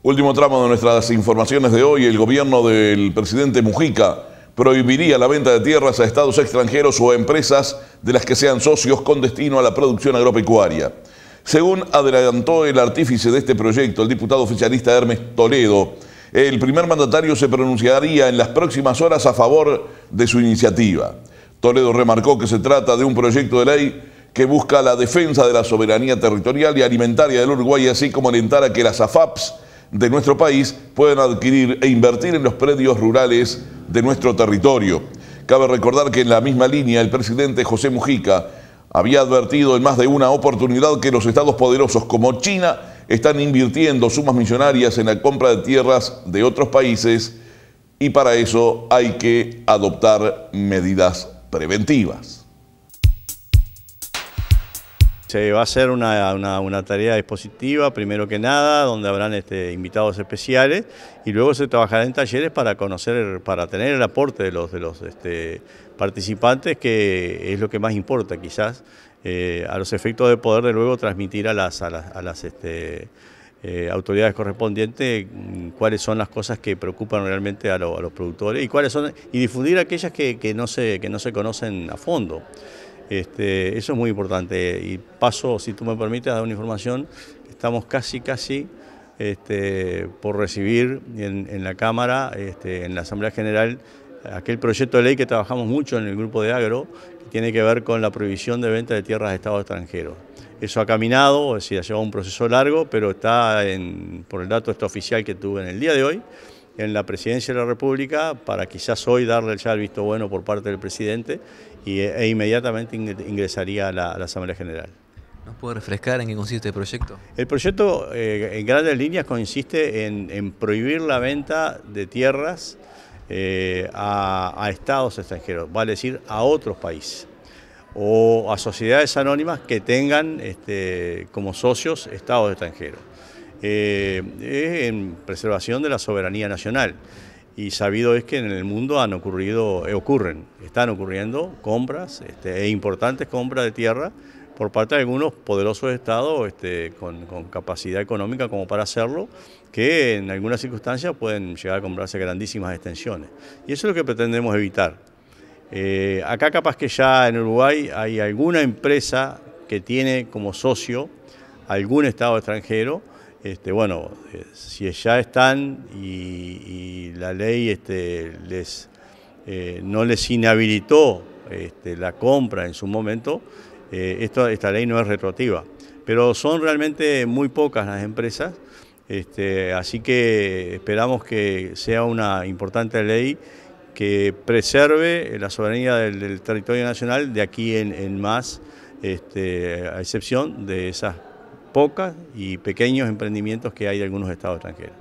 Último tramo de nuestras informaciones de hoy, el gobierno del presidente Mujica prohibiría la venta de tierras a estados extranjeros o a empresas de las que sean socios con destino a la producción agropecuaria. Según adelantó el artífice de este proyecto, el diputado oficialista Hermes Toledo, el primer mandatario se pronunciaría en las próximas horas a favor de su iniciativa. Toledo remarcó que se trata de un proyecto de ley que busca la defensa de la soberanía territorial y alimentaria del Uruguay, así como alentar a que las AFAPs de nuestro país puedan adquirir e invertir en los predios rurales de nuestro territorio. Cabe recordar que en la misma línea el presidente José Mujica había advertido en más de una oportunidad que los estados poderosos como China están invirtiendo sumas millonarias en la compra de tierras de otros países y para eso hay que adoptar medidas preventivas. Se va a hacer una, tarea expositiva, primero que nada, donde habrán este, invitados especiales y luego se trabajará en talleres para conocer, para tener el aporte de los, de los este, participantes, que es lo que más importa quizás, eh, a los efectos de poder de luego transmitir a las, a las, este, eh, autoridades correspondientes mm, cuáles son las cosas que preocupan realmente a, los productores y cuáles son y difundir aquellas que, no se, que no se conocen a fondo. Este, eso es muy importante. Y paso, si tú me permites, a dar una información. Estamos casi, casi este, por recibir en, la Cámara, este, en la Asamblea General, aquel proyecto de ley que trabajamos mucho en el grupo de agro, que tiene que ver con la prohibición de venta de tierras de Estado extranjero. Eso ha caminado, es decir, ha llevado un proceso largo, pero está, por el dato este oficial que tuve en el día de hoy, en la presidencia de la República para quizás hoy darle ya el visto bueno por parte del presidente y, e inmediatamente ingresaría a la, Asamblea General. ¿Nos puede refrescar en qué consiste el proyecto? El proyecto eh, en grandes líneas consiste en, prohibir la venta de tierras eh, a, estados extranjeros, vale decir a otros países o a sociedades anónimas que tengan este, como socios estados extranjeros eh, es en preservación de la soberanía nacional. Y sabido es que en el mundo han ocurrido, eh, ocurren, están ocurriendo compras, este, e importantes compras de tierra por parte de algunos poderosos estados este, con, capacidad económica como para hacerlo, que en algunas circunstancias pueden llegar a comprarse grandísimas extensiones. Y eso es lo que pretendemos evitar. Eh, acá capaz que ya en Uruguay hay alguna empresa que tiene como socio algún estado extranjero, este, bueno, eh, si ya están y, la ley este, les, eh, no les inhabilitó este, la compra en su momento, eh, esta ley no es retroactiva. Pero son realmente muy pocas las empresas, así que esperamos que sea una importante ley que preserve la soberanía del, territorio nacional de aquí en, más, a excepción de esas pocas y pequeños emprendimientos que hay de algunos estados extranjeros.